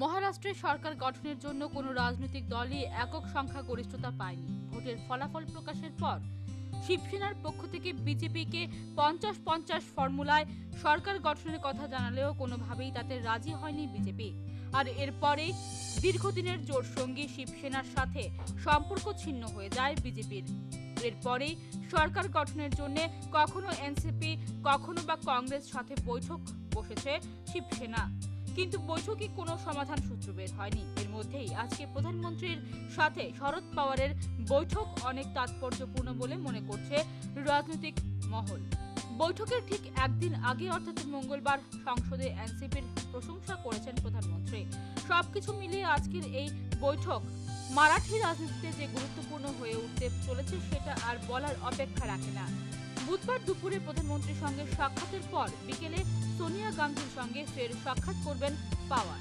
মহারাষ্ট্রে সরকার গঠনের জন্য কোনো রাজনৈতিক দলই একক সংখ্যা গরিষ্ঠতা পায়নি। ভোটের ফলাফল প্রকাশের পর শিবসেনার পক্ষ থেকে বিজেপিকে পঞ্চাশ পঞ্চাশ ফর্মুলায় সরকার গঠনের কথা জানালেও কোনোভাবেই তাতে রাজি হয়নি বিজেপি। আর এরপরেই দীর্ঘদিনের জোট সঙ্গী শিবসেনার সাথে সম্পর্ক ছিন্ন হয়ে যায় বিজেপির। এরপরেই সরকার গঠনের জন্য কখনো এনসিপি, কখনো বা কংগ্রেস সাথে বৈঠক বসেছে শিবসেনা। কিন্তু বৈঠকে কোনো সমাধান সূত্র বের হয়নি। এর মধ্যেই আজকে প্রধানমন্ত্রীর সাথে শরদ পাওয়ারের বৈঠক অনেক তাৎপর্যপূর্ণ বলে মনে করছে রাজনৈতিক মহল। বৈঠকের ঠিক একদিন আগে অর্থাৎ মঙ্গলবার সংসদে এনসিপির প্রশংসা করেছেন প্রধানমন্ত্রী। সবকিছু মিলিয়ে আজকের এই বৈঠক মারাঠি রাজনীতিতে যে গুরুত্বপূর্ণ হয়ে উঠতে চলেছে সেটা আর বলার অপেক্ষা রাখে না। বুধবার দুপুরে প্রধানমন্ত্রীর সঙ্গে সাক্ষাতের পর বিকেলে সোনিয়া গান্ধীর সঙ্গে ফের সাক্ষাৎ করবেন পাওয়ার।